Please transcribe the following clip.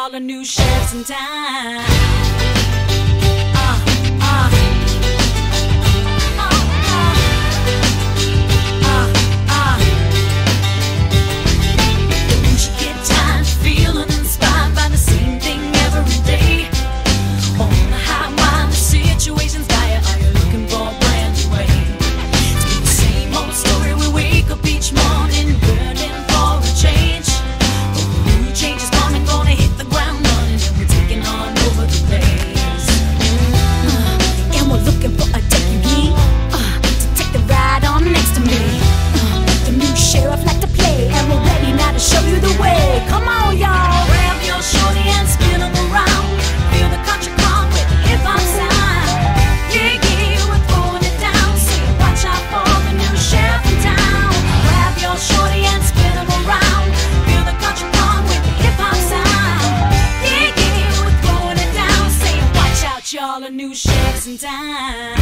all the new shirts in time. all the new shapes and time.